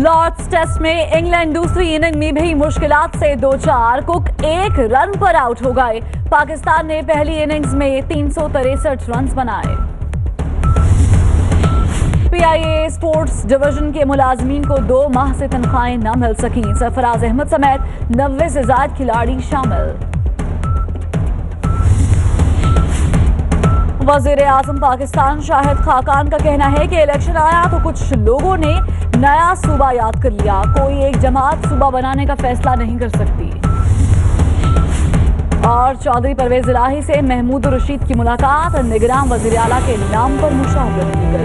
Lord's test में England दूसरी inning में भी मुश्किलात से दो चार, कुक एक रन पर आउट हो गए। पाकिस्तान ने पहली इनिंग्स में तीन रन बनाए। पीआईए स्पोर्ट्स डिवीज़न के मुलाजमीन को दो माह से तनख्वाहें न मिल सकी। सरफराज अहमद समेत नब्बे से ज़्यादा खिलाड़ी शामिल। वज़ीर आज़म पाकिस्तान शाहिद खाकान का कहना है कि इलेक्शन आया तो कुछ लोगों ने नया सूबा याद कर लिया। कोई एक जमात सूबा बनाने का फैसला नहीं कर सकती। और चौधरी परवेज इलाही से महमूद रशीद की मुलाकात। निगरान वज़ीर अला के नाम पर मुशावरत की गई।